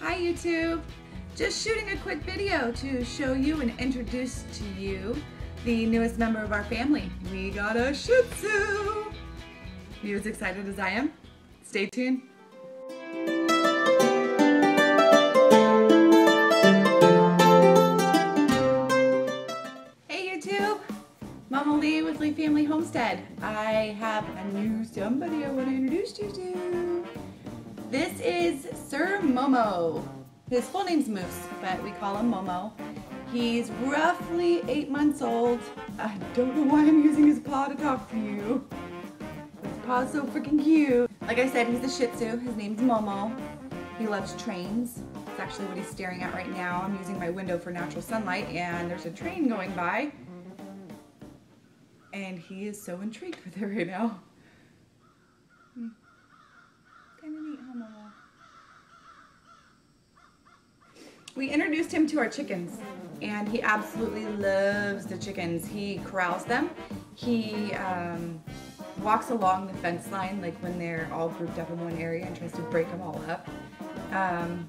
Hi YouTube! Just shooting a quick video to show you and introduce to you the newest member of our family. We got a Shih Tzu! You as excited as I am? Stay tuned. Hey YouTube! Mama Lee with Lee Family Homestead. I have a new somebody I want to introduce you to. This is Sir Momo. His full name's Moose, but we call him Momo. He's roughly eight months old. I don't know why I'm using his paw to talk to you. His paw's so freaking cute. Like I said, he's a Shih Tzu. His name's Momo. He loves trains. It's actually what he's staring at right now. I'm using my window for natural sunlight and there's a train going by. And he is so intrigued with it right now. We introduced him to our chickens and he absolutely loves the chickens. He corrals them. He um, walks along the fence line like when they're all grouped up in one area and tries to break them all up. Um,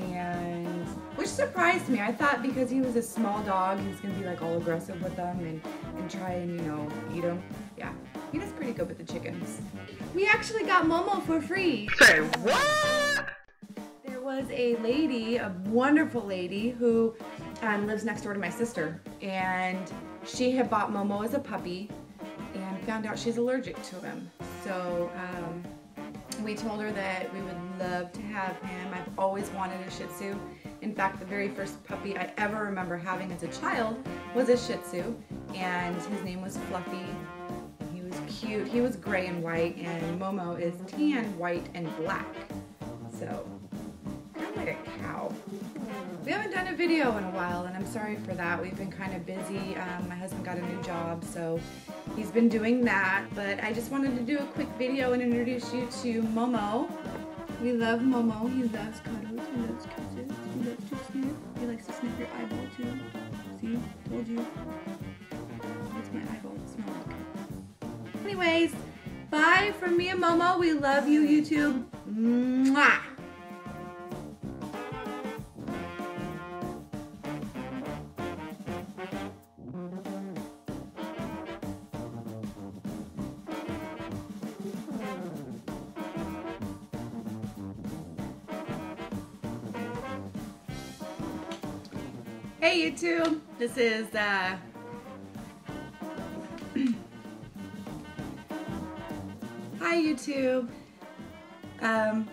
and which surprised me. I thought because he was a small dog, he was gonna be like all aggressive with them and, and try and, you know, eat them. Does with the chickens. We actually got Momo for free. Say what? There was a lady, a wonderful lady, who um, lives next door to my sister, and she had bought Momo as a puppy and found out she's allergic to him. So um, we told her that we would love to have him. I've always wanted a Shih Tzu. In fact, the very first puppy I ever remember having as a child was a Shih Tzu, and his name was Fluffy. He was cute. He was gray and white, and Momo is tan, white, and black. So, of like a cow. We haven't done a video in a while, and I'm sorry for that. We've been kind of busy. Um, my husband got a new job, so he's been doing that. But I just wanted to do a quick video and introduce you to Momo. We love Momo. He loves cuddles. He loves kisses. He loves to sniff. He likes to sniff your eyeball too. See? Told you. Anyways, bye from me and Momo. We love you, YouTube. Mwah! Hey YouTube, this is uh YouTube. Um